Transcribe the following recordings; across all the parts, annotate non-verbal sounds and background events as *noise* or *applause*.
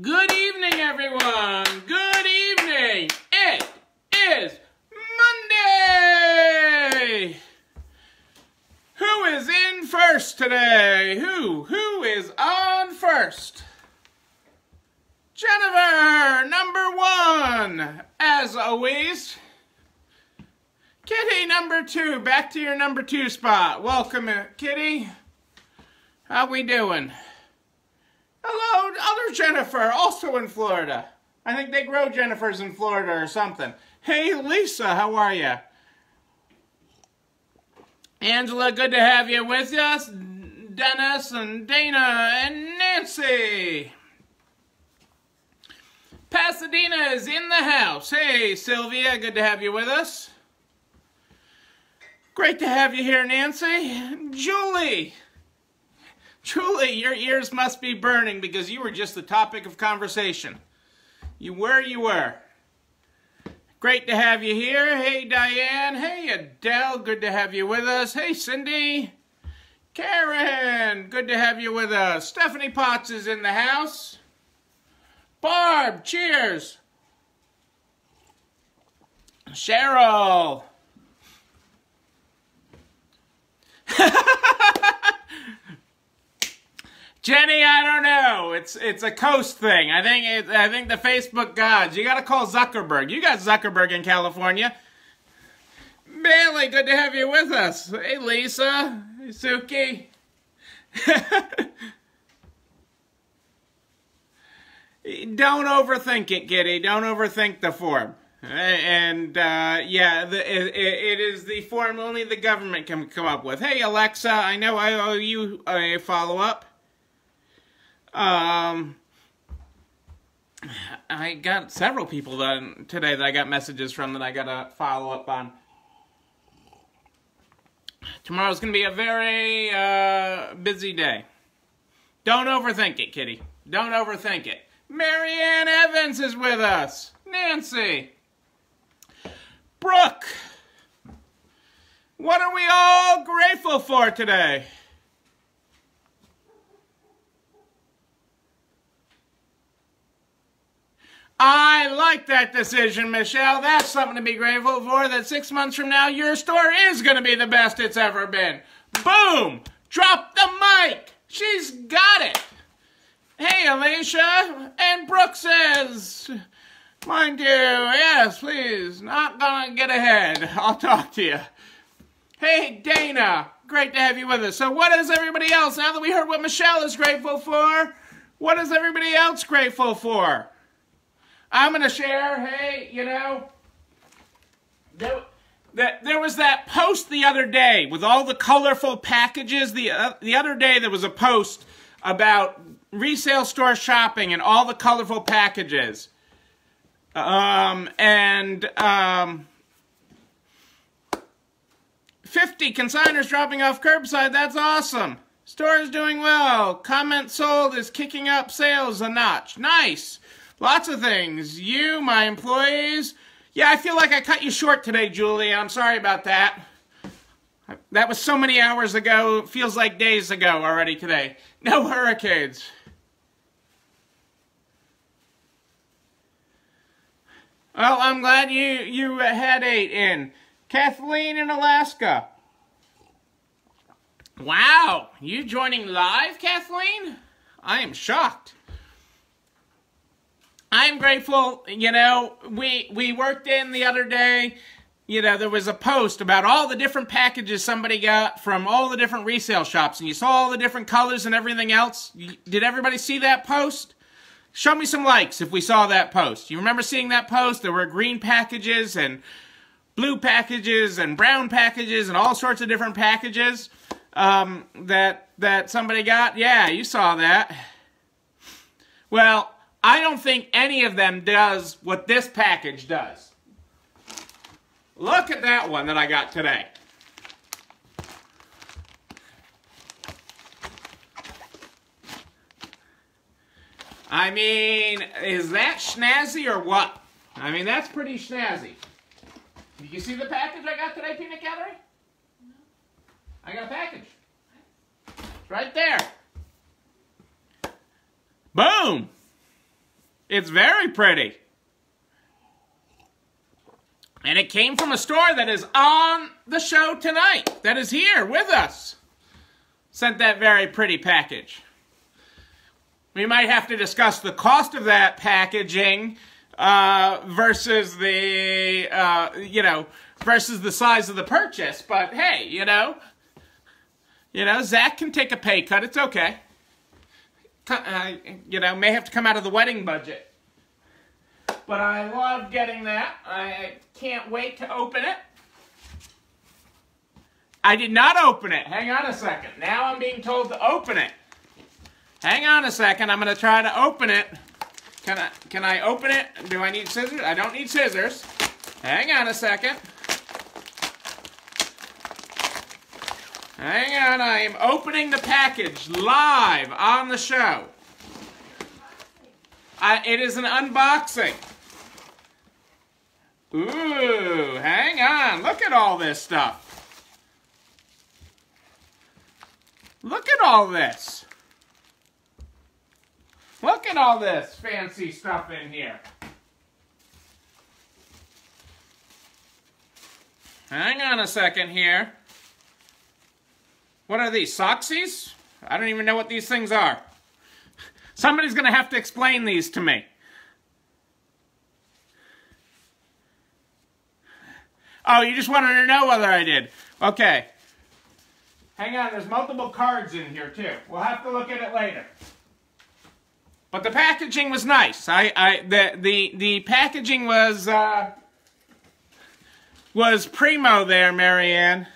Good evening, everyone. Good evening. It is Monday. Who is in first today? Who? Who is on first? Jennifer, number one, as always. Kitty, number two, back to your number two spot. Welcome, uh, Kitty. How we doing? Hello, other Jennifer, also in Florida. I think they grow Jennifers in Florida or something. Hey, Lisa, how are you? Angela, good to have you with us. Dennis and Dana and Nancy. Pasadena is in the house. Hey, Sylvia, good to have you with us. Great to have you here, Nancy. Julie. Julie, your ears must be burning because you were just the topic of conversation. You were, you were. Great to have you here. Hey, Diane. Hey, Adele. Good to have you with us. Hey, Cindy. Karen. Good to have you with us. Stephanie Potts is in the house. Barb, cheers. Cheryl. *laughs* Jenny, I don't know. It's it's a coast thing. I think it, I think the Facebook gods. You got to call Zuckerberg. You got Zuckerberg in California. Bailey, good to have you with us. Hey, Lisa, Suki. *laughs* don't overthink it, Kitty. Don't overthink the form. And uh, yeah, the, it, it is the form only the government can come up with. Hey, Alexa, I know I owe you a follow up. Um, I got several people that, today that I got messages from that I got to follow up on. Tomorrow's going to be a very uh, busy day. Don't overthink it, Kitty. Don't overthink it. Marianne Evans is with us. Nancy. Brooke. What are we all grateful for today? I like that decision, Michelle. That's something to be grateful for. That six months from now, your store is going to be the best it's ever been. Boom! Drop the mic! She's got it! Hey, Alicia! And Brooke says, Mind you, yes, please. Not gonna get ahead. I'll talk to you. Hey, Dana. Great to have you with us. So, what is everybody else? Now that we heard what Michelle is grateful for, what is everybody else grateful for? I'm going to share, hey, you know, there, that, there was that post the other day with all the colorful packages. The, uh, the other day there was a post about resale store shopping and all the colorful packages. Um, and um, 50 consigners dropping off curbside. That's awesome. Store is doing well. CommentSold is kicking up sales a notch. Nice. Lots of things. You, my employees. Yeah, I feel like I cut you short today, Julie. I'm sorry about that. That was so many hours ago. It feels like days ago already today. No *laughs* hurricanes. Well, I'm glad you, you had eight in. Kathleen in Alaska. Wow, you joining live, Kathleen? I am shocked. I'm grateful, you know, we we worked in the other day, you know, there was a post about all the different packages somebody got from all the different resale shops and you saw all the different colors and everything else. Did everybody see that post? Show me some likes if we saw that post. You remember seeing that post? There were green packages and blue packages and brown packages and all sorts of different packages um, that that somebody got. Yeah, you saw that. Well, I don't think any of them does what this package does. Look at that one that I got today. I mean, is that snazzy or what? I mean, that's pretty snazzy. Did you see the package I got today, Peanut Gallery? No. I got a package. It's right there. Boom! It's very pretty. And it came from a store that is on the show tonight, that is here with us. Sent that very pretty package. We might have to discuss the cost of that packaging uh, versus the, uh, you know, versus the size of the purchase. But hey, you know, you know, Zach can take a pay cut. It's okay. Uh, you know, may have to come out of the wedding budget. But I love getting that. I can't wait to open it. I did not open it. Hang on a second. Now I'm being told to open it. Hang on a second. I'm going to try to open it. Can I, can I open it? Do I need scissors? I don't need scissors. Hang on a second. Hang on, I am opening the package live on the show. It is an unboxing. Ooh, hang on. Look at all this stuff. Look at all this. Look at all this fancy stuff in here. Hang on a second here. What are these, Soxies? I don't even know what these things are. Somebody's going to have to explain these to me. Oh, you just wanted to know whether I did. Okay. Hang on, there's multiple cards in here too. We'll have to look at it later. But the packaging was nice. I, I, the, the, the packaging was, uh, was primo there, Marianne.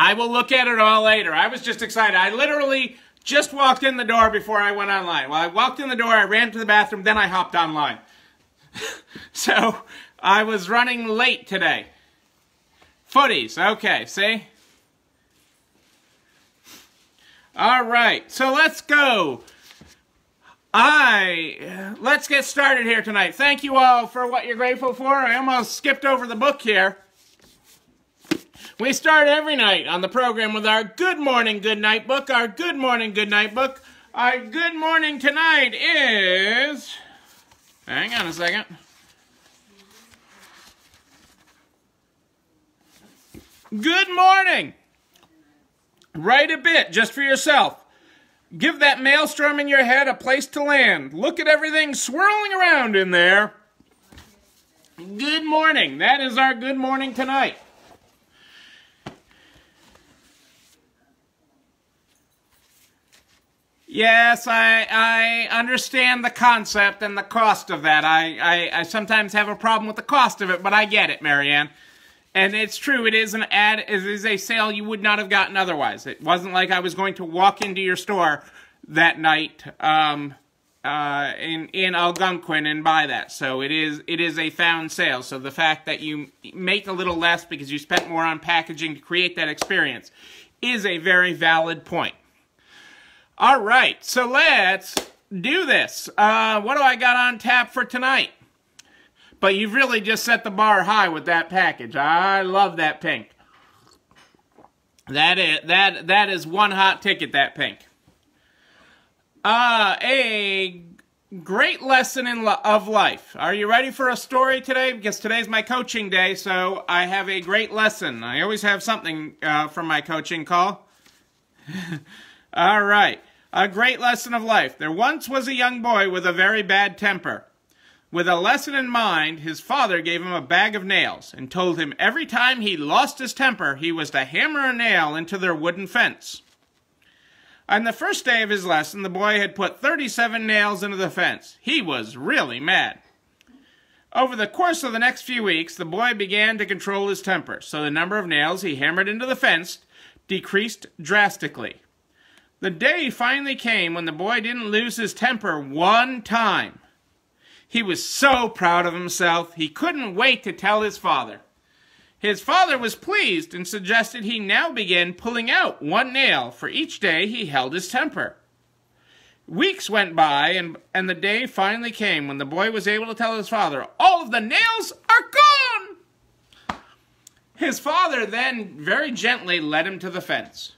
I will look at it all later. I was just excited. I literally just walked in the door before I went online. Well, I walked in the door, I ran to the bathroom, then I hopped online. *laughs* so, I was running late today. Footies, okay, see? All right, so let's go. I, let's get started here tonight. Thank you all for what you're grateful for. I almost skipped over the book here. We start every night on the program with our Good Morning Good Night book. Our Good Morning Good Night book. Our Good Morning tonight is... Hang on a second. Good morning. Write a bit just for yourself. Give that maelstrom in your head a place to land. Look at everything swirling around in there. Good morning. That is our good morning tonight. Yes, I I understand the concept and the cost of that. I, I, I sometimes have a problem with the cost of it, but I get it, Marianne. And it's true, it is an ad, it is a sale you would not have gotten otherwise. It wasn't like I was going to walk into your store that night um, uh, in, in Algonquin and buy that. So it is, it is a found sale. So the fact that you make a little less because you spent more on packaging to create that experience is a very valid point. All right, so let's do this. Uh, what do I got on tap for tonight? But you've really just set the bar high with that package. I love that pink. That is that that is one hot ticket. That pink. Uh, a great lesson in lo of life. Are you ready for a story today? Because today's my coaching day, so I have a great lesson. I always have something uh, from my coaching call. *laughs* All right. A great lesson of life. There once was a young boy with a very bad temper. With a lesson in mind, his father gave him a bag of nails and told him every time he lost his temper, he was to hammer a nail into their wooden fence. On the first day of his lesson, the boy had put 37 nails into the fence. He was really mad. Over the course of the next few weeks, the boy began to control his temper, so the number of nails he hammered into the fence decreased drastically. The day finally came when the boy didn't lose his temper one time. He was so proud of himself, he couldn't wait to tell his father. His father was pleased and suggested he now begin pulling out one nail for each day he held his temper. Weeks went by, and, and the day finally came when the boy was able to tell his father, All of the nails are gone! His father then very gently led him to the fence.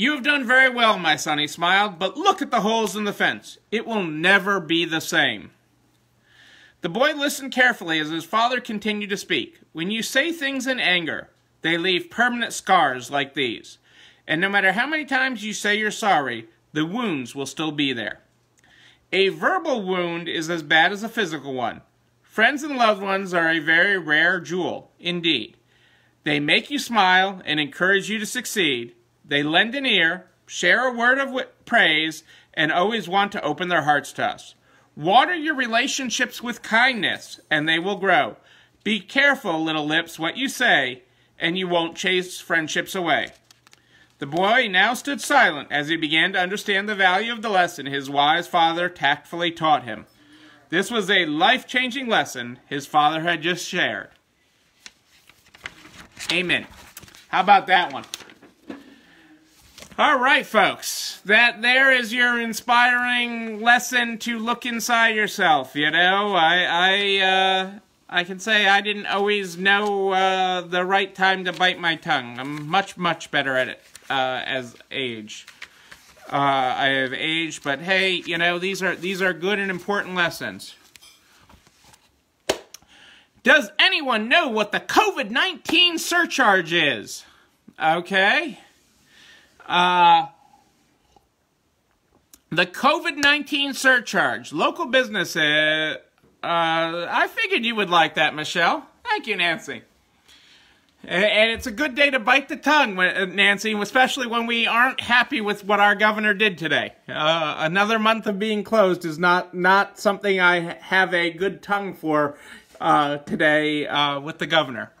You have done very well, my son, he smiled, but look at the holes in the fence. It will never be the same. The boy listened carefully as his father continued to speak. When you say things in anger, they leave permanent scars like these. And no matter how many times you say you're sorry, the wounds will still be there. A verbal wound is as bad as a physical one. Friends and loved ones are a very rare jewel, indeed. They make you smile and encourage you to succeed, they lend an ear, share a word of praise, and always want to open their hearts to us. Water your relationships with kindness, and they will grow. Be careful, little lips, what you say, and you won't chase friendships away. The boy now stood silent as he began to understand the value of the lesson his wise father tactfully taught him. This was a life changing lesson his father had just shared. Amen. How about that one? All right, folks. That there is your inspiring lesson to look inside yourself. You know, I I uh, I can say I didn't always know uh, the right time to bite my tongue. I'm much much better at it uh, as age. Uh, I have aged, but hey, you know these are these are good and important lessons. Does anyone know what the COVID-19 surcharge is? Okay. Uh, the COVID 19 surcharge. Local businesses. Uh, I figured you would like that, Michelle. Thank you, Nancy. And it's a good day to bite the tongue, uh, Nancy, especially when we aren't happy with what our governor did today. Uh, another month of being closed is not, not something I have a good tongue for uh, today uh, with the governor.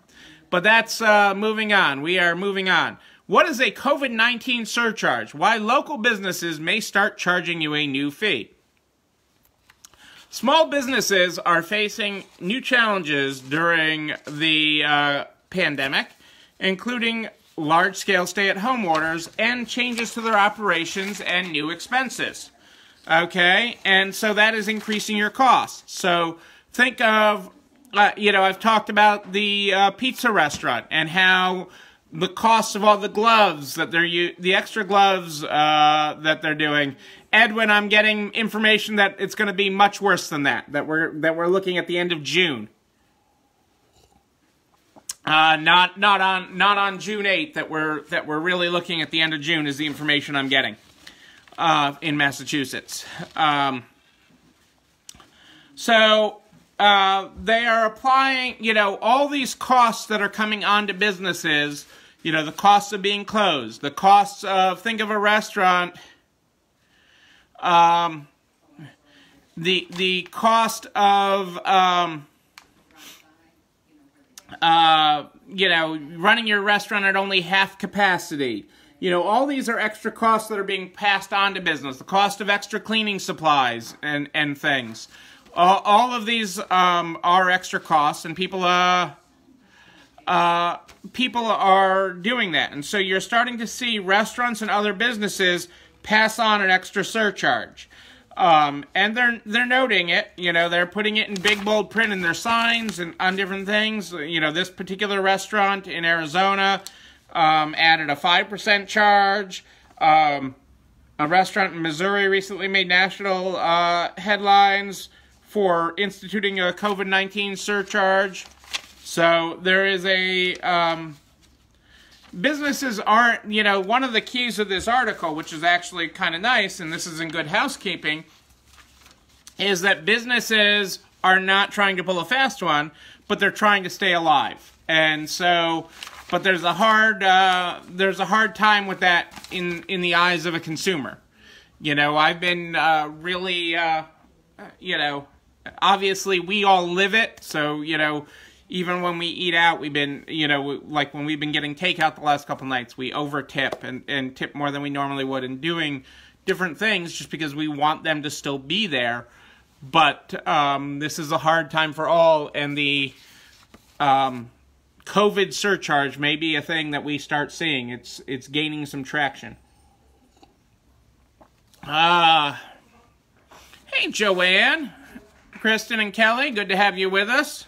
But that's uh, moving on. We are moving on. What is a COVID 19 surcharge? Why local businesses may start charging you a new fee. Small businesses are facing new challenges during the uh, pandemic, including large scale stay at home orders and changes to their operations and new expenses. Okay, and so that is increasing your costs. So think of, uh, you know, I've talked about the uh, pizza restaurant and how the cost of all the gloves that they're the extra gloves uh, that they're doing. Edwin, I'm getting information that it's going to be much worse than that. That we're that we're looking at the end of June. Uh, not not on not on June 8th. That we're that we're really looking at the end of June is the information I'm getting uh, in Massachusetts. Um, so uh, they are applying, you know, all these costs that are coming onto businesses you know, the costs of being closed, the costs of, think of a restaurant, um, the, the cost of, um, uh, you know, running your restaurant at only half capacity. You know, all these are extra costs that are being passed on to business. The cost of extra cleaning supplies and, and things. All, all of these um, are extra costs, and people, uh, uh, people are doing that. And so you're starting to see restaurants and other businesses pass on an extra surcharge. Um, and they're they're noting it, you know, they're putting it in big bold print in their signs and on different things. You know, this particular restaurant in Arizona um, added a five percent charge. Um, a restaurant in Missouri recently made national uh, headlines for instituting a COVID nineteen surcharge. So there is a um, businesses aren't you know one of the keys of this article, which is actually kind of nice, and this is in good housekeeping, is that businesses are not trying to pull a fast one, but they're trying to stay alive, and so. But there's a hard uh, there's a hard time with that in in the eyes of a consumer. You know, I've been uh, really, uh, you know, obviously we all live it, so you know, even when we eat out, we've been, you know, like when we've been getting takeout the last couple nights, we over tip and, and tip more than we normally would and doing different things just because we want them to still be there. But um, this is a hard time for all, and the um, COVID surcharge may be a thing that we start seeing. It's it's gaining some traction. Uh, hey, Joanne, Kristen, and Kelly, good to have you with us.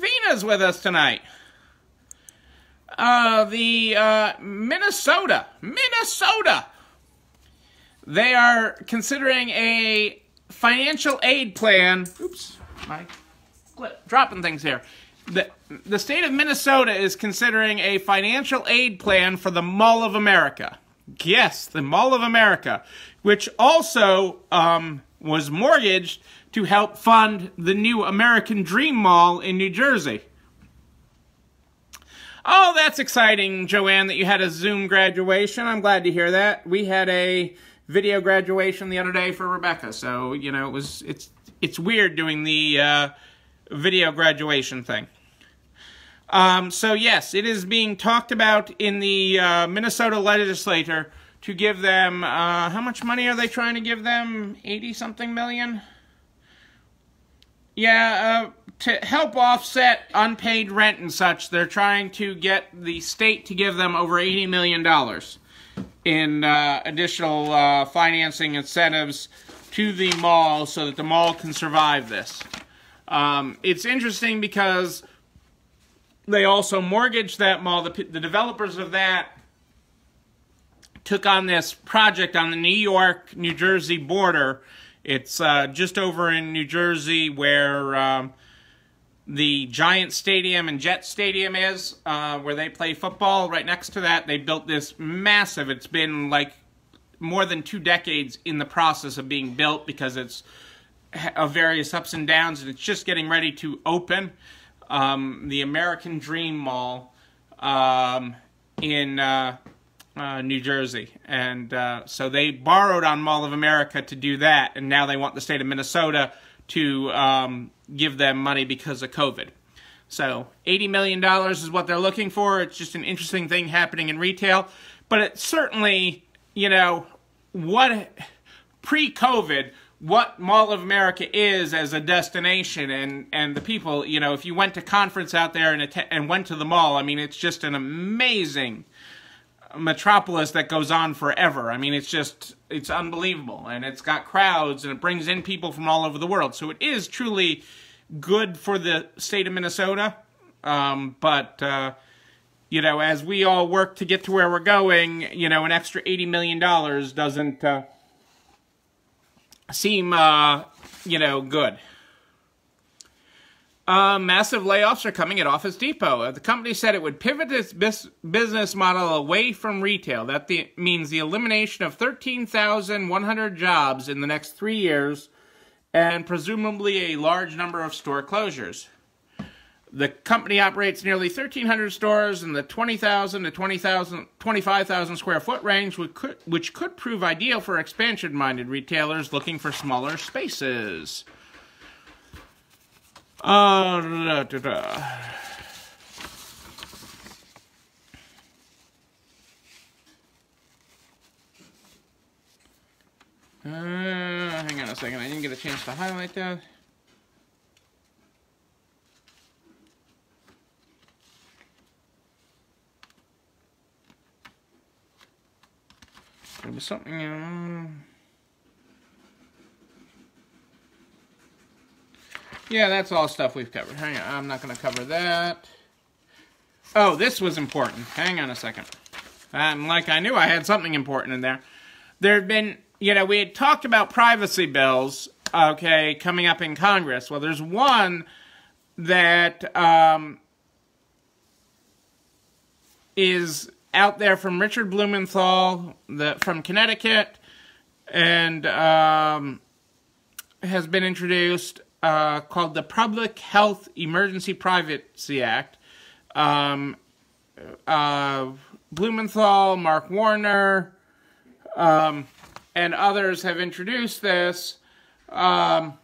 Vina's with us tonight. Uh, the uh, Minnesota, Minnesota, they are considering a financial aid plan. Oops, my dropping things here. The, the state of Minnesota is considering a financial aid plan for the Mall of America. Yes, the Mall of America, which also um, was mortgaged to help fund the new American Dream Mall in New Jersey. Oh, that's exciting, Joanne, that you had a Zoom graduation. I'm glad to hear that. We had a video graduation the other day for Rebecca, so you know it was it's it's weird doing the uh, video graduation thing. Um, so yes, it is being talked about in the uh, Minnesota legislature to give them, uh, how much money are they trying to give them? 80 something million? Yeah, uh, to help offset unpaid rent and such, they're trying to get the state to give them over $80 million in uh, additional uh, financing incentives to the mall so that the mall can survive this. Um, it's interesting because they also mortgaged that mall. The, the developers of that took on this project on the New York New Jersey border. It's uh, just over in New Jersey where um, the Giant Stadium and Jet Stadium is, uh, where they play football. Right next to that, they built this massive, it's been like more than two decades in the process of being built because it's of various ups and downs, and it's just getting ready to open. Um, the American Dream Mall um, in uh, uh, New Jersey. And uh, so they borrowed on Mall of America to do that, and now they want the state of Minnesota to um, give them money because of COVID. So $80 million is what they're looking for. It's just an interesting thing happening in retail. But it certainly, you know, what pre-COVID, what Mall of America is as a destination and, and the people, you know, if you went to conference out there and, and went to the mall, I mean, it's just an amazing metropolis that goes on forever. I mean, it's just, it's unbelievable. And it's got crowds and it brings in people from all over the world. So it is truly good for the state of Minnesota. Um, but, uh, you know, as we all work to get to where we're going, you know, an extra $80 million doesn't uh, seem, uh, you know, good. Uh, massive layoffs are coming at Office Depot. Uh, the company said it would pivot its business model away from retail. That the, means the elimination of 13,100 jobs in the next three years and presumably a large number of store closures. The company operates nearly 1,300 stores in the 20,000 to 20,000, 25,000 square foot range, which could, which could prove ideal for expansion minded retailers looking for smaller spaces. Uh, da, da, da. Uh, hang on a second, I didn't get a chance to highlight that. There was something. Um, Yeah, that's all stuff we've covered. Hang on, I'm not going to cover that. Oh, this was important. Hang on a second. Um, like I knew I had something important in there. There have been, you know, we had talked about privacy bills, okay, coming up in Congress. Well, there's one that um, is out there from Richard Blumenthal the, from Connecticut and um, has been introduced uh, called the Public Health Emergency Privacy Act. Um, uh, Blumenthal, Mark Warner, um, and others have introduced this. Um,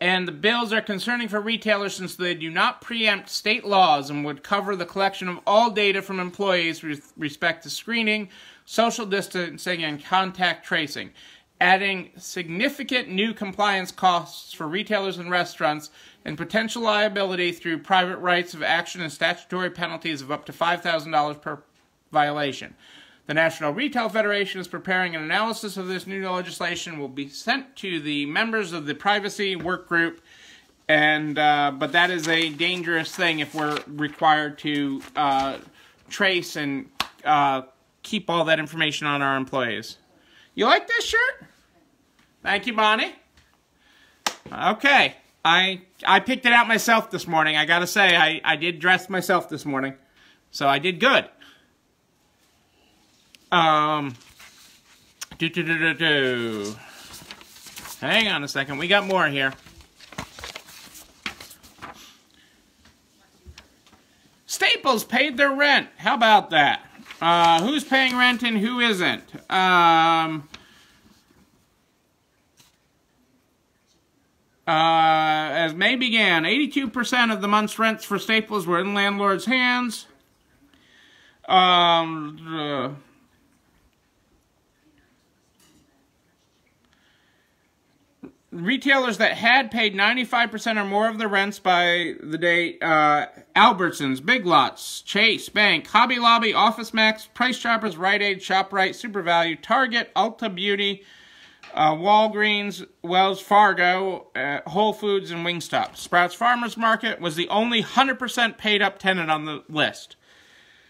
and the bills are concerning for retailers since they do not preempt state laws and would cover the collection of all data from employees with respect to screening, social distancing, and contact tracing adding significant new compliance costs for retailers and restaurants and potential liability through private rights of action and statutory penalties of up to $5,000 per violation. The National Retail Federation is preparing an analysis of this new legislation will be sent to the members of the privacy work group and uh, but that is a dangerous thing if we're required to uh, trace and uh, keep all that information on our employees. You like this shirt? Thank you, Bonnie. Okay, I I picked it out myself this morning. I gotta say, I, I did dress myself this morning, so I did good. Um, do do do do do. Hang on a second, we got more here. Staples paid their rent. How about that? Uh, who's paying rent and who isn't? Um, uh, as May began, 82% of the month's rents for Staples were in landlord's hands. Um, uh, retailers that had paid 95% or more of the rents by the date, uh, Albertsons, Big Lots, Chase, Bank, Hobby Lobby, Office Max, Price Choppers, Rite Aid, ShopRite, SuperValu, Target, Ulta Beauty, uh, Walgreens, Wells Fargo, uh, Whole Foods, and Wingstop. Sprouts Farmers Market was the only 100% paid up tenant on the list.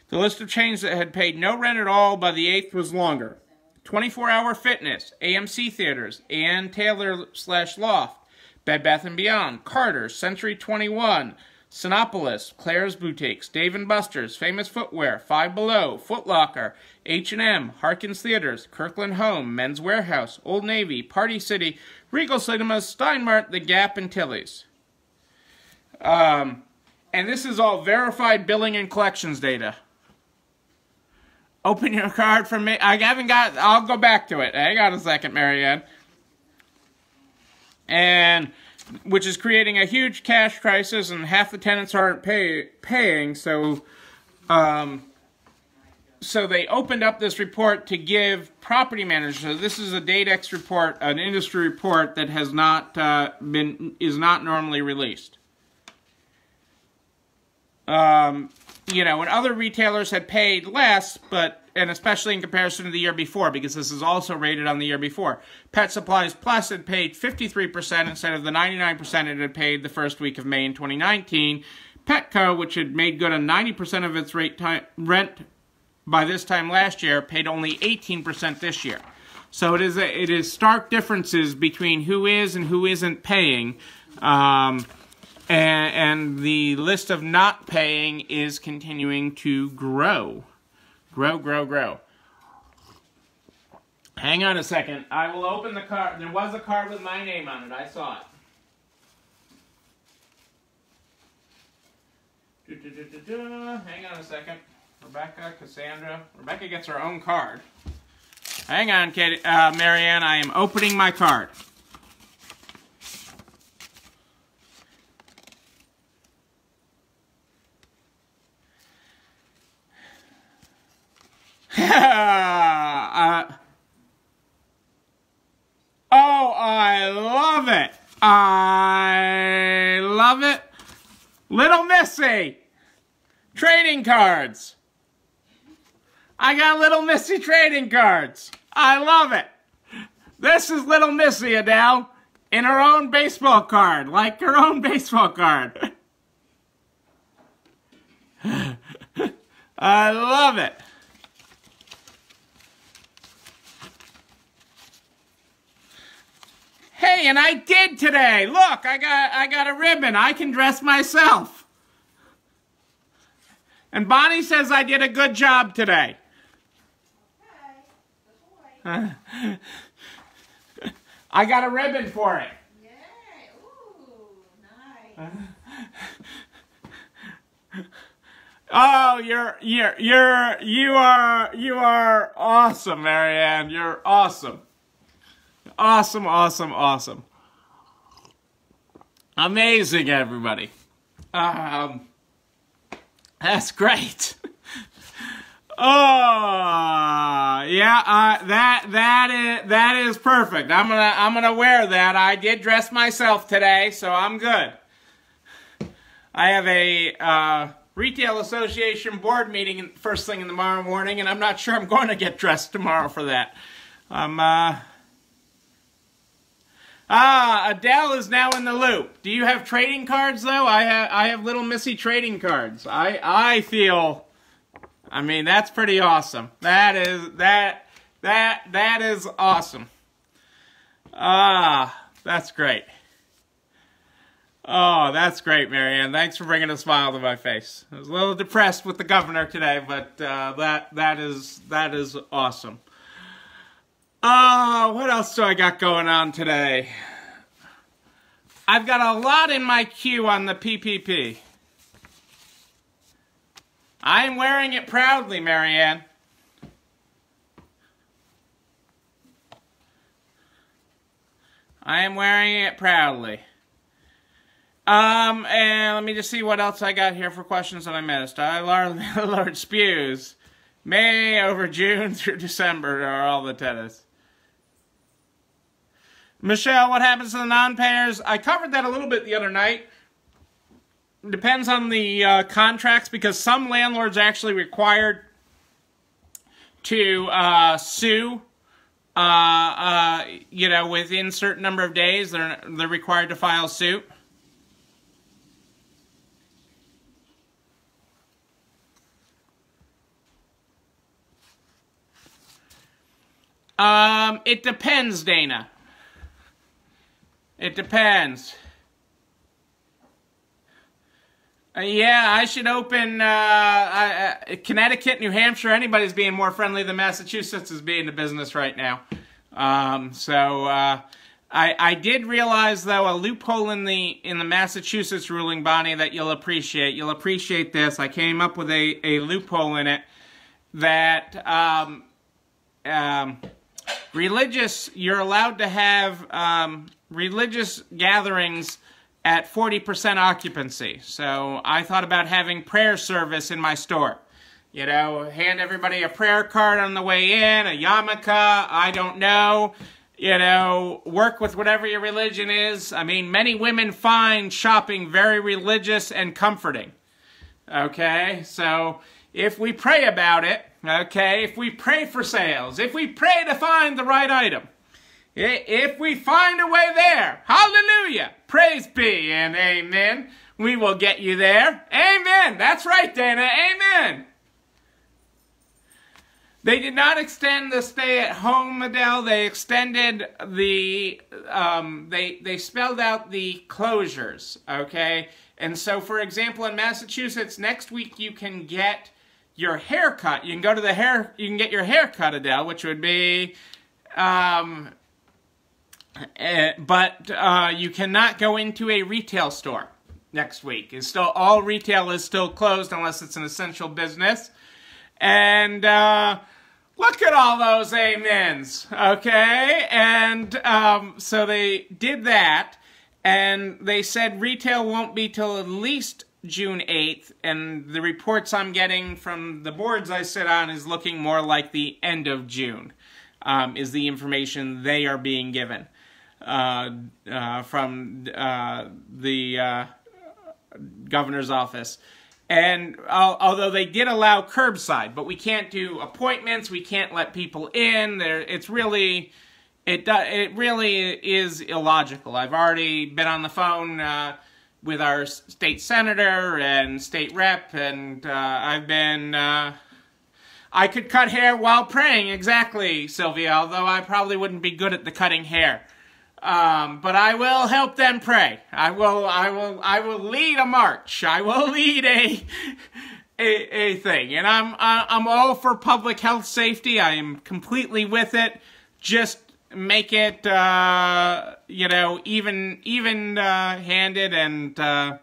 The list of chains that had paid no rent at all by the 8th was longer. 24 Hour Fitness, AMC Theaters, Ann Taylor slash Loft, Bed Bath & Beyond, Carter's, Century 21, Cinépolis, Claire's Boutiques, Dave & Buster's, Famous Footwear, Five Below, Foot Locker, H&M, Harkins Theaters, Kirkland Home, Men's Wearhouse, Old Navy, Party City, Regal Cinemas, Steinmart, The Gap, and Tilly's. Um, and this is all verified billing and collections data. Open your card for me. I haven't got, I'll go back to it. Hang on a second, Marianne. And, which is creating a huge cash crisis and half the tenants aren't pay, paying, so, um, so they opened up this report to give property managers. So this is a Datex report, an industry report that has not uh, been is not normally released. Um, you know, and other retailers had paid less, but and especially in comparison to the year before, because this is also rated on the year before. Pet Supplies Plus had paid 53% instead of the 99% it had paid the first week of May in 2019. Petco, which had made good on 90% of its rate time, rent by this time last year, paid only 18% this year. So it is a, it is stark differences between who is and who isn't paying. Um, and, and the list of not paying is continuing to grow. Grow, grow, grow. Hang on a second. I will open the card. There was a card with my name on it. I saw it. Hang on a second. Rebecca, Cassandra. Rebecca gets her own card. Hang on, Katie, uh, Marianne. I am opening my card. *laughs* uh, oh, I love it. I love it. Little Missy. Trading cards. I got Little Missy trading cards. I love it. This is Little Missy, Adele, in her own baseball card, like her own baseball card. *laughs* I love it. Hey, and I did today. Look, I got I got a ribbon. I can dress myself. And Bonnie says I did a good job today. Okay. *laughs* I got a ribbon for it. Yeah. Ooh, nice. *laughs* Oh, you're you're you're you are you are awesome, Marianne. You're awesome. Awesome, awesome, awesome. Amazing, everybody. Um, that's great. *laughs* oh, yeah, uh, that that is that is perfect. I'm gonna I'm gonna wear that. I did dress myself today, so I'm good. I have a uh, retail association board meeting first thing in the morning, and I'm not sure I'm going to get dressed tomorrow for that. I'm uh, Ah, Adele is now in the loop. Do you have trading cards though? I have I have little Missy trading cards. I I feel I mean that's pretty awesome. That is that that that is awesome. Ah, that's great. Oh, that's great, Marianne. Thanks for bringing a smile to my face. I was a little depressed with the governor today, but uh, that that is that is awesome. Oh, what else do I got going on today? I've got a lot in my queue on the PPP. I'm wearing it proudly, Marianne. I am wearing it proudly. Um, and let me just see what else I got here for questions that I missed. I Lord, Lord *laughs* Spews. May over June *laughs* through December are all the tennis. Michelle, what happens to the non-payers? I covered that a little bit the other night. Depends on the uh, contracts because some landlords actually required to uh, sue. Uh, uh you know, within certain number of days, they're they're required to file suit. Um, it depends, Dana. It depends. Uh, yeah, I should open uh, uh, Connecticut, New Hampshire. Anybody's being more friendly than Massachusetts is being the business right now. Um, so uh, I, I did realize though a loophole in the in the Massachusetts ruling, Bonnie, that you'll appreciate. You'll appreciate this. I came up with a, a loophole in it that um, um, religious, you're allowed to have um, religious gatherings at 40% occupancy. So I thought about having prayer service in my store. You know, hand everybody a prayer card on the way in, a yarmulke, I don't know. You know, work with whatever your religion is. I mean, many women find shopping very religious and comforting. Okay, so if we pray about it, okay, if we pray for sales, if we pray to find the right item, if we find a way there, hallelujah, praise be and amen, we will get you there. Amen. That's right, Dana. Amen. They did not extend the stay at home, Adele. They extended the, um, they, they spelled out the closures, okay? And so, for example, in Massachusetts, next week you can get your haircut. You can go to the hair, you can get your hair cut, Adele, which would be, um, but uh, you cannot go into a retail store next week. It's still all retail is still closed unless it's an essential business. And uh, look at all those amens, okay? And um, so they did that, and they said retail won't be till at least June 8th, and the reports I'm getting from the boards I sit on is looking more like the end of June, um, is the information they are being given from uh, the uh, governor's office. And although they did allow curbside, but we can't do appointments, we can't let people in. There, it's really, it it really is illogical. I've already been on the phone uh, with our state senator and state rep, and uh, I've been, uh, I could cut hair while praying, exactly, Sylvia, although I probably wouldn't be good at the cutting hair. Um, but I will help them pray. I will, I will, I will lead a march. I will *laughs* lead a, a, a thing. And I'm, I'm all for public health safety. I am completely with it. Just make it, uh, you know, even even uh, handed and uh,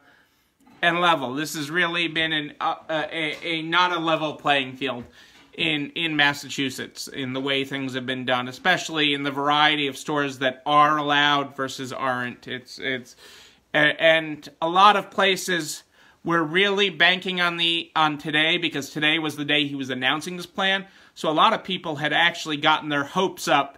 and level. This has really been an, uh, a, a not a level playing field in in Massachusetts in the way things have been done, especially in the variety of stores that are allowed versus aren't. It's it's and a lot of places we're really banking on the on today because today was the day he was announcing this plan. So a lot of people had actually gotten their hopes up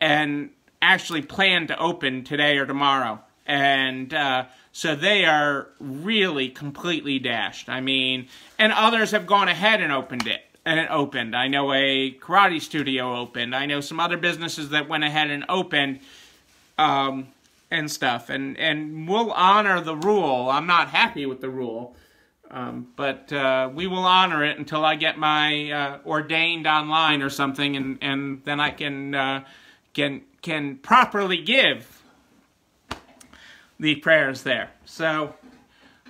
and actually planned to open today or tomorrow. And uh, so they are really completely dashed. I mean, and others have gone ahead and opened it. And it opened. I know a karate studio opened. I know some other businesses that went ahead and opened. Um, and stuff, and and we'll honor the rule. I'm not happy with the rule, um, but uh, we will honor it until I get my uh, ordained online or something, and and then I can uh, can can properly give the prayers there. So.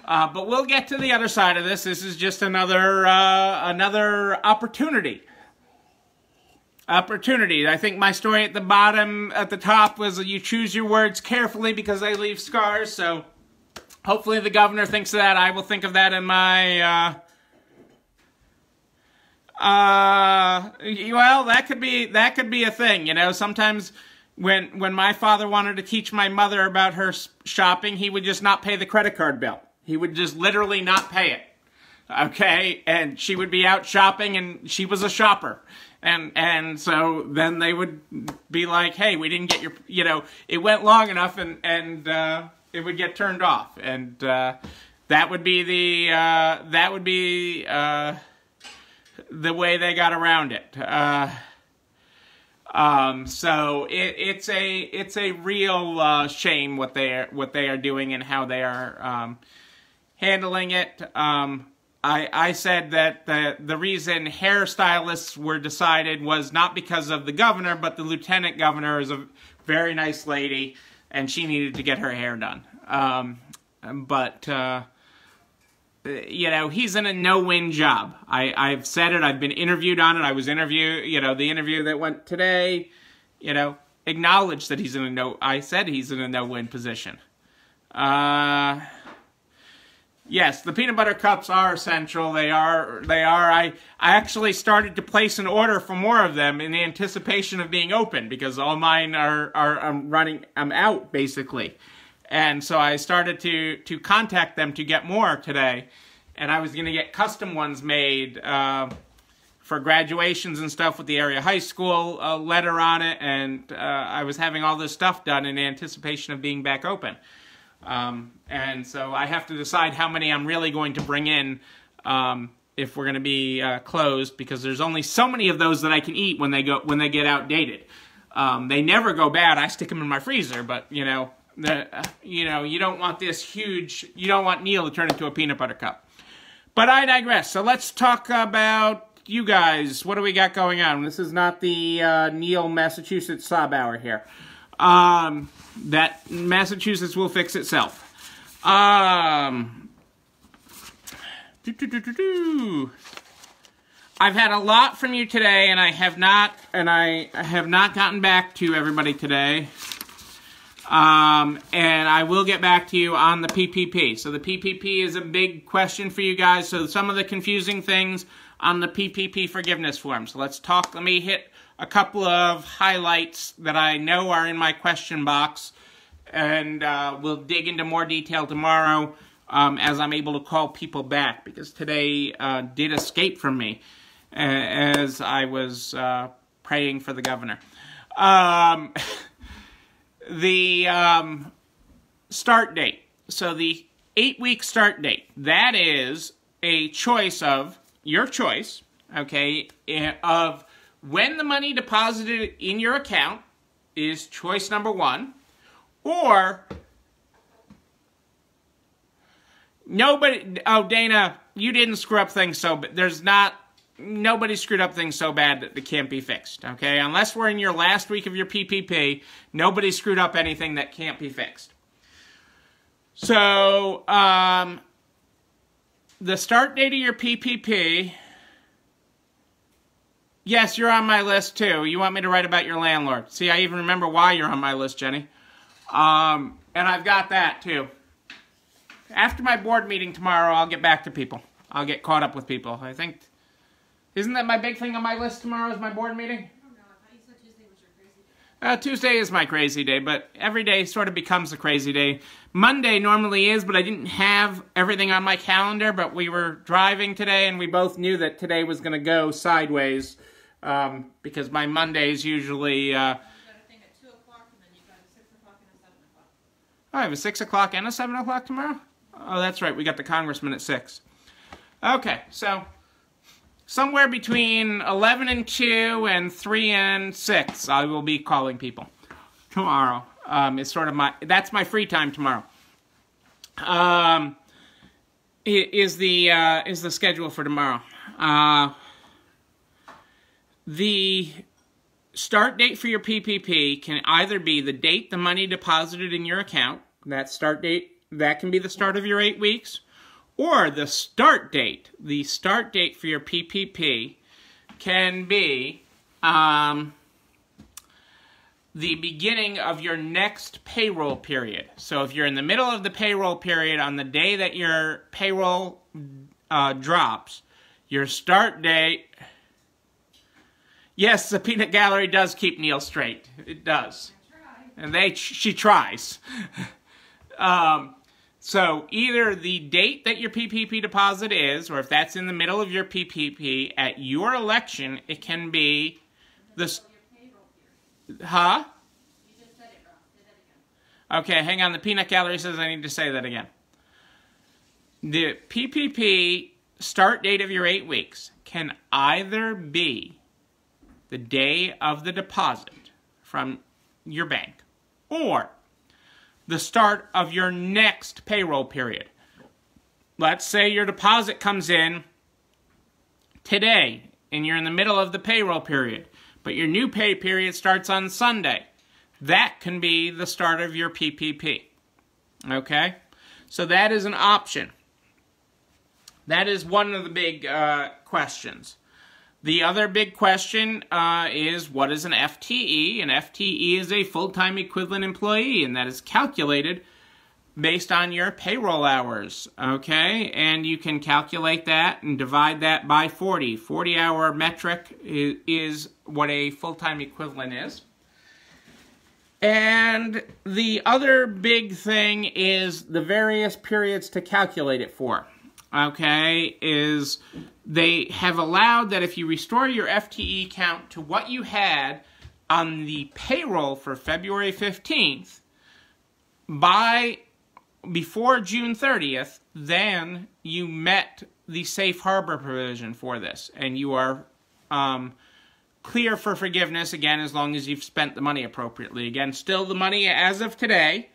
Uh, but we'll get to the other side of this. This is just another uh, another opportunity opportunity. I think my story at the bottom, at the top, was you choose your words carefully because they leave scars. So hopefully the governor thinks of that. I will think of that in my. Uh, uh, well, that could be that could be a thing. You know, sometimes when when my father wanted to teach my mother about her shopping, he would just not pay the credit card bill. He would just literally not pay it. Okay, and she would be out shopping, and she was a shopper and and so then they would be like, "Hey, we didn't get your," you know, it went long enough, and and uh, it would get turned off, and uh, that would be the uh, that would be uh, the way they got around it. Uh, um, so it, it's a it's a real uh, shame what they are what they are doing and how they are um, handling it. Um, I, I said that the, the reason hairstylists were decided was not because of the governor, but the lieutenant governor is a very nice lady, and she needed to get her hair done. Um, but, uh, you know, he's in a no-win job. I, I've said it. I've been interviewed on it. I was interviewed, you know, the interview that went today, you know, acknowledged that he's in a no, I said he's in a no-win position. Uh, Yes, the peanut butter cups are essential. They are. They are. I I actually started to place an order for more of them in anticipation of being open because all mine are are I'm running. I'm out basically, and so I started to to contact them to get more today, and I was going to get custom ones made. Uh, for graduations and stuff with the area high school uh, letter on it, and uh, I was having all this stuff done in anticipation of being back open. Um, and so I have to decide how many I'm really going to bring in um, if we're going to be uh, closed because there's only so many of those that I can eat when they go when they get outdated. Um, they never go bad. I stick them in my freezer, but you know, the, uh, you know, you don't want this huge. You don't want Neil to turn into a peanut butter cup. But I digress. So let's talk about you guys. What do we got going on? This is not the uh, Neil, Massachusetts sob hour here. Um, that Massachusetts will fix itself. Um, doo -doo -doo I've had a lot from you today, and I have not, and I have not gotten back to everybody today. Um, and I will get back to you on the PPP. So the PPP is a big question for you guys. So some of the confusing things on the PPP forgiveness form. So let's talk. Let me hit a couple of highlights that I know are in my question box, and uh, we'll dig into more detail tomorrow um, as I'm able to call people back, because today uh, did escape from me as I was uh, praying for the governor. Um, *laughs* the um, start date. So the eight-week start date, that is a choice of, your choice, okay, eh, of when the money deposited in your account is choice number one, or nobody, oh, Dana, you didn't screw up things so, but there's not, nobody screwed up things so bad that it can't be fixed, okay? Unless we're in your last week of your PPP, nobody screwed up anything that can't be fixed. So, um, the start date of your PPP Yes, you're on my list too. You want me to write about your landlord. See, I even remember why you're on my list, Jenny. Um, and I've got that too. After my board meeting tomorrow, I'll get back to people. I'll get caught up with people. I think, isn't that my big thing on my list tomorrow is my board meeting? Uh, Tuesday is my crazy day, but every day sort of becomes a crazy day. Monday normally is, but I didn't have everything on my calendar, but we were driving today and we both knew that today was going to go sideways um, because my Mondays usually. Uh, Oh, I have a 6 o'clock and a 7 o'clock tomorrow? Oh, that's right. We got the congressman at 6. Okay, so somewhere between 11 and 2 and 3 and 6, I will be calling people tomorrow. Um, it's sort of my that's my free time tomorrow. Um, is the uh, is the schedule for tomorrow? Uh, the start date for your PPP can either be the date the money deposited in your account. That start date that can be the start of your eight weeks, or the start date. The start date for your PPP can be um, the beginning of your next payroll period. So if you're in the middle of the payroll period on the day that your payroll uh, drops, your start date. Yes, the peanut gallery does keep Neil straight. It does, and they she tries. *laughs* um, so either the date that your PPP deposit is, or if that's in the middle of your PPP at your election, it can be this. Huh? Okay, hang on. The peanut gallery says I need to say that again. The PPP start date of your eight weeks can either be the day of the deposit from your bank or the start of your next payroll period. Let's say your deposit comes in today and you're in the middle of the payroll period, but your new pay period starts on Sunday. That can be the start of your PPP. Okay? So that is an option. That is one of the big uh, questions. The other big question uh, is what is an FTE? An FTE is a full-time equivalent employee, and that is calculated based on your payroll hours, okay? And you can calculate that and divide that by 40. 40-hour metric is, is what a full-time equivalent is. And the other big thing is the various periods to calculate it for okay, is they have allowed that if you restore your FTE count to what you had on the payroll for February 15th by before June 30th, then you met the safe harbor provision for this and you are um, clear for forgiveness again as long as you've spent the money appropriately. Again, still the money as of today,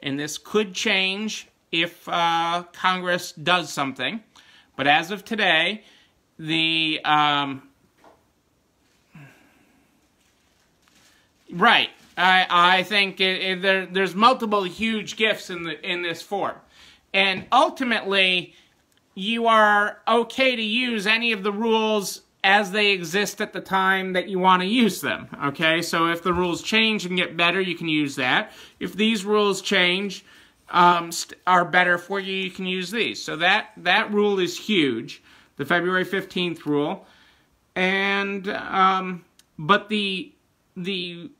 and this could change if uh, Congress does something. But as of today, the um, right, I I think it, it, there there's multiple huge gifts in the in this form, and ultimately, you are okay to use any of the rules as they exist at the time that you want to use them. Okay, so if the rules change and get better, you can use that. If these rules change um, are better for you, you can use these. So that, that rule is huge, the February 15th rule. And, um, but the, the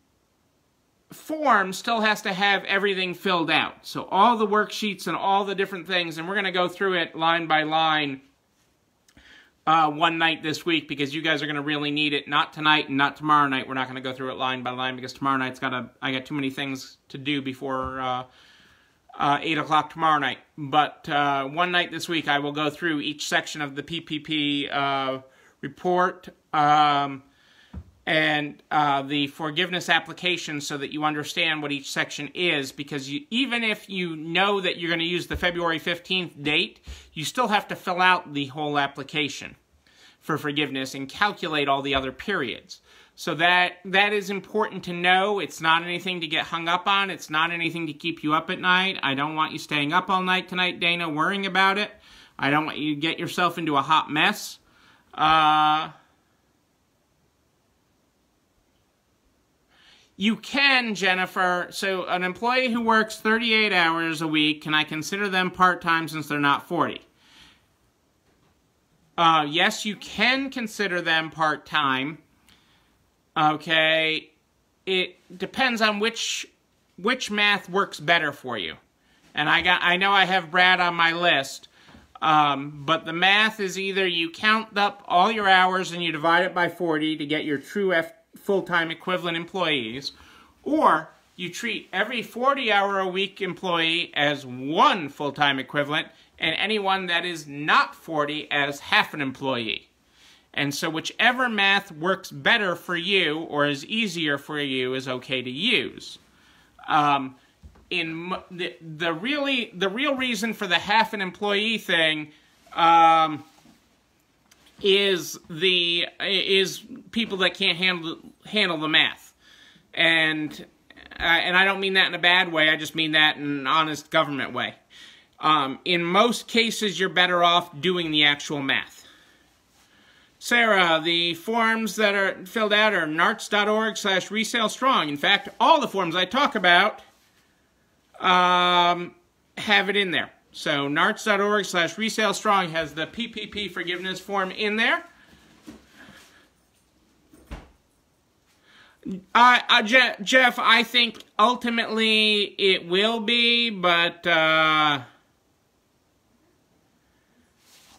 form still has to have everything filled out. So all the worksheets and all the different things, and we're going to go through it line by line uh, one night this week because you guys are going to really need it. Not tonight and not tomorrow night. We're not going to go through it line by line because tomorrow night's got I got too many things to do before uh, uh, 8 o'clock tomorrow night. But uh, one night this week, I will go through each section of the PPP uh, report um, and uh, the forgiveness application so that you understand what each section is. Because you, even if you know that you're going to use the February 15th date, you still have to fill out the whole application for forgiveness and calculate all the other periods. So that that is important to know. It's not anything to get hung up on. It's not anything to keep you up at night. I don't want you staying up all night tonight, Dana, worrying about it. I don't want you to get yourself into a hot mess. Uh, you can, Jennifer. So an employee who works 38 hours a week, can I consider them part-time since they're not 40? Uh, yes, you can consider them part-time Okay, it depends on which which math works better for you. And I got I know I have Brad on my list. Um, but the math is either you count up all your hours and you divide it by 40 to get your true full-time equivalent employees, or you treat every 40-hour-a-week employee as one full-time equivalent and anyone that is not 40 as half an employee. And so whichever math works better for you or is easier for you is okay to use. Um, in the, the really the real reason for the half an employee thing um, is the is people that can't handle handle the math, and uh, and I don't mean that in a bad way. I just mean that in an honest government way. Um, in most cases, you're better off doing the actual math. Sarah, the forms that are filled out are narts.org slash resale strong. In fact, all the forms I talk about um, have it in there. So narts.org slash resale strong has the PPP forgiveness form in there. Je Jeff, I think ultimately it will be, but uh,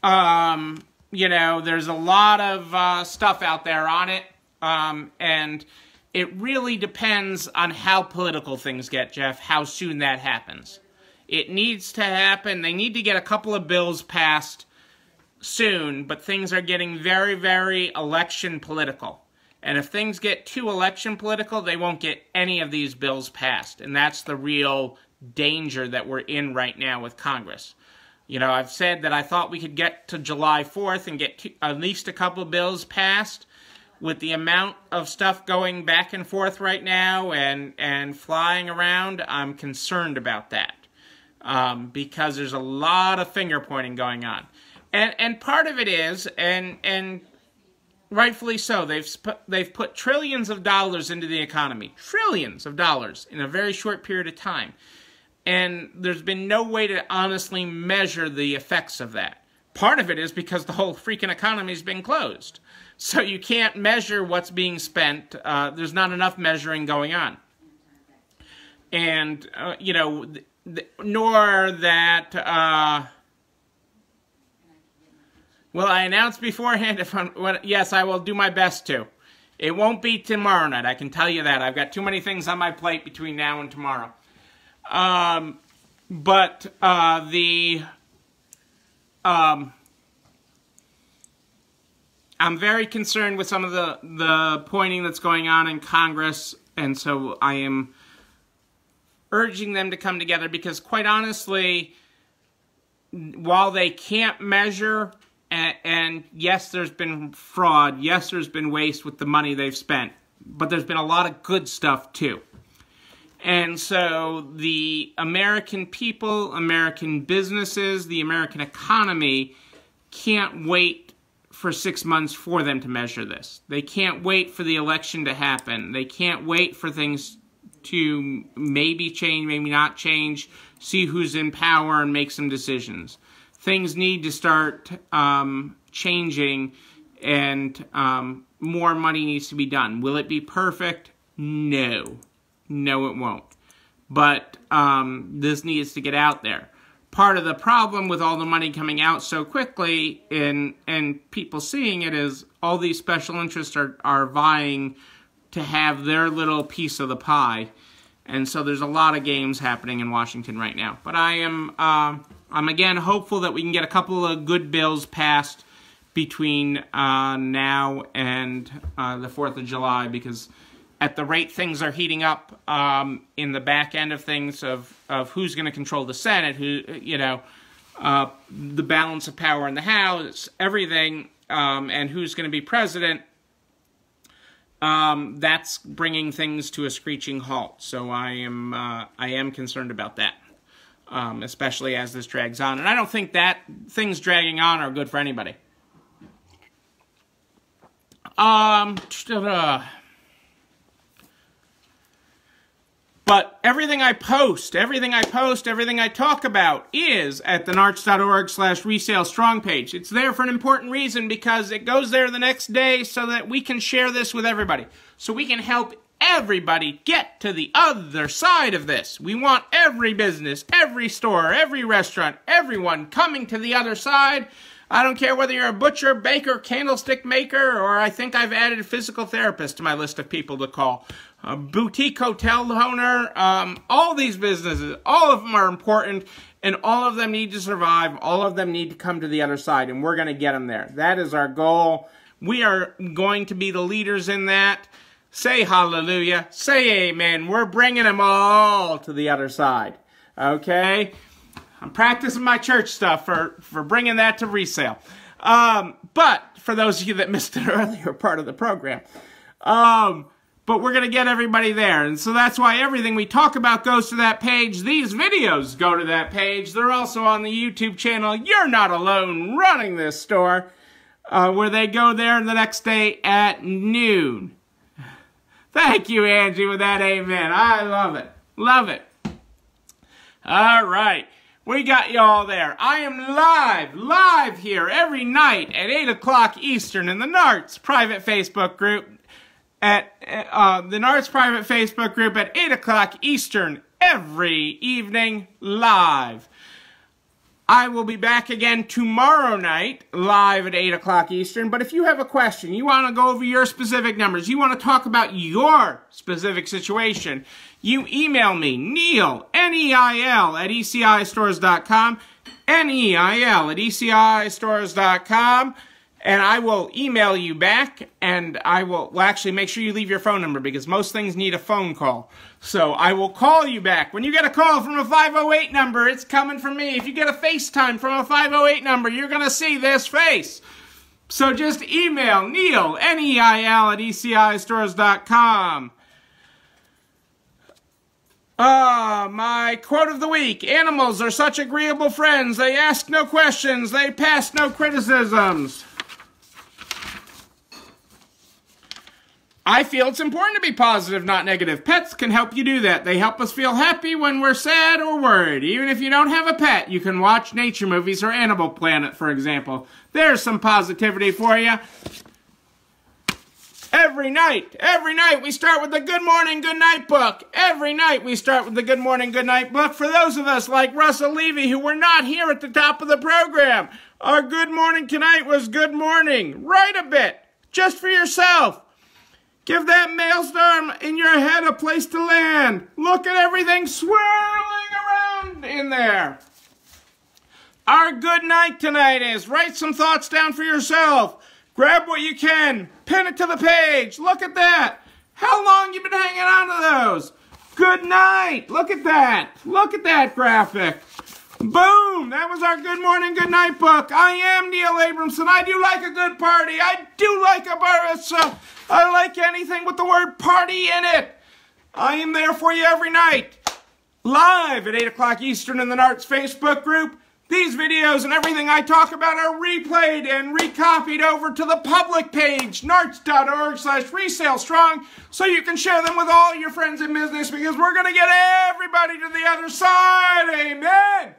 um, you know, there's a lot of uh, stuff out there on it, um, and it really depends on how political things get, Jeff. How soon that happens. It needs to happen. They need to get a couple of bills passed soon, but things are getting very, very election political. And if things get too election political, they won't get any of these bills passed. And that's the real danger that we're in right now with Congress. You know, I've said that I thought we could get to July 4th and get at least a couple bills passed. With the amount of stuff going back and forth right now and, and flying around, I'm concerned about that. Um, because there's a lot of finger pointing going on. And, and part of it is, and, and rightfully so. They've they've put trillions of dollars into the economy, trillions of dollars in a very short period of time, and there's been no way to honestly measure the effects of that. Part of it is because the whole freaking economy has been closed, so you can't measure what's being spent. Uh, there's not enough measuring going on, and uh, you know, nor that. Uh, well, I announced beforehand if I'm, yes, I will do my best to. It won't be tomorrow night, I can tell you that. I've got too many things on my plate between now and tomorrow. Um, but uh, the um, I'm very concerned with some of the the pointing that's going on in Congress, and so I am urging them to come together because, quite honestly, while they can't measure and, and, yes, there's been fraud. Yes, there's been waste with the money they've spent. But there's been a lot of good stuff too. And so the American people, American businesses, the American economy can't wait for six months for them to measure this. They can't wait for the election to happen. They can't wait for things to maybe change, maybe not change, see who's in power and make some decisions things need to start um, changing and um, more money needs to be done. Will it be perfect? No. No, it won't. But um, this needs to get out there. Part of the problem with all the money coming out so quickly and, and people seeing it is all these special interests are, are vying to have their little piece of the pie. And so there's a lot of games happening in Washington right now. But I am... Uh, I'm again hopeful that we can get a couple of good bills passed between uh, now and uh, the 4th of July because at the rate things are heating up um, in the back end of things of, of who's going to control the Senate, who, you know, uh, the balance of power in the House, everything, um, and who's going to be president, um, that's bringing things to a screeching halt. So I am, uh, I am concerned about that um, especially as this drags on. And I don't think that things dragging on are good for anybody. Um, but everything I post, everything I post, everything I talk about is at the narts.org slash resale strong page. It's there for an important reason because it goes there the next day so that we can share this with everybody. So we can help everybody get to the other side of this. We want every business, every store, every restaurant, everyone coming to the other side. I don't care whether you're a butcher, baker, candlestick maker, or I think I've added a physical therapist to my list of people to call. A boutique hotel owner, um, all these businesses, all of them are important, and all of them need to survive. All of them need to come to the other side, and we're going to get them there. That is our goal. We are going to be the leaders in that. Say hallelujah. Say amen. We're bringing them all to the other side. Okay? I'm practicing my church stuff for, for bringing that to resale. Um, but for those of you that *laughs* missed an earlier part of the program, um, but we're going to get everybody there. And so that's why everything we talk about goes to that page. These videos go to that page. They're also on the YouTube channel. You're not alone running this store, uh, where they go there the next day at noon. Thank you, Angie, with that amen. I love it. Love it. All right. We got you all there. I am live, live here every night at 8 o'clock Eastern in the Narts private Facebook group at uh, the Narts private Facebook group at 8 o'clock Eastern every evening live. I will be back again tomorrow night, live at 8 o'clock Eastern. But if you have a question, you want to go over your specific numbers, you want to talk about your specific situation, you email me, Neil, N-E-I-L, at ECIstores.com, N-E-I-L at ECIstores.com, and I will email you back, and I will well, actually make sure you leave your phone number because most things need a phone call. So I will call you back. When you get a call from a 508 number, it's coming from me. If you get a FaceTime from a 508 number, you're going to see this face. So just email Neil, N-E-I-L, at ECIstores.com. Ah, my quote of the week. Animals are such agreeable friends. They ask no questions. They pass no criticisms. I feel it's important to be positive, not negative. Pets can help you do that. They help us feel happy when we're sad or worried. Even if you don't have a pet, you can watch nature movies or Animal Planet, for example. There's some positivity for you. Every night, every night we start with the Good Morning, Good Night book. Every night we start with the Good Morning, Good Night book. For those of us like Russell Levy who were not here at the top of the program, our Good Morning tonight was Good Morning. Write a bit, just for yourself. Give that maelstrom in your head a place to land. Look at everything swirling around in there. Our good night tonight is write some thoughts down for yourself. Grab what you can. Pin it to the page. Look at that. How long you been hanging on to those? Good night. Look at that. Look at that graphic. Boom! That was our Good Morning, Good Night book. I am Neil Abramson. I do like a good party. I do like a bar. So I like anything with the word party in it. I am there for you every night. Live at 8 o'clock Eastern in the Narts Facebook group. These videos and everything I talk about are replayed and recopied over to the public page, narts.org slash resale strong, so you can share them with all your friends in business because we're going to get everybody to the other side. Amen.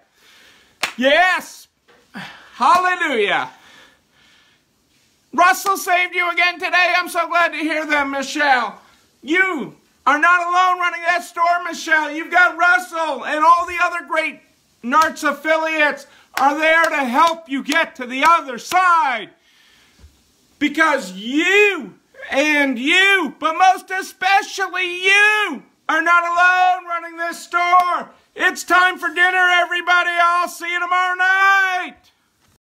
Yes. Hallelujah. Russell saved you again today. I'm so glad to hear that, Michelle. You are not alone running that store, Michelle. You've got Russell and all the other great Narts affiliates are there to help you get to the other side. Because you and you, but most especially you, are not alone running this store. It's time for dinner, everybody. I'll see you tomorrow night.